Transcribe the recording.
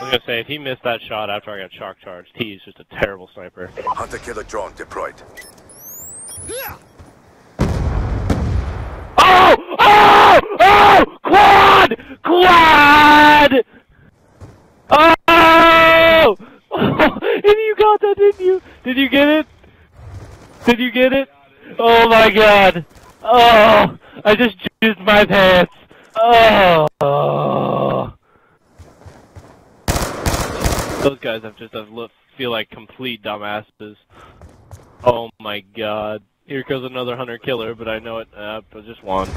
I was gonna say, if he missed that shot after I got shock charged, he's just a terrible sniper. Hunter-killer drone deployed. Oh! Oh! Oh! Quad! Quad! Oh! and you got that, didn't you? Did you get it? Did you get it? Oh my god! Oh! I just used my pants! Oh! Those guys have just look, feel like complete dumbasses. Oh my god. Here goes another hunter killer, but I know it. Uh, just one.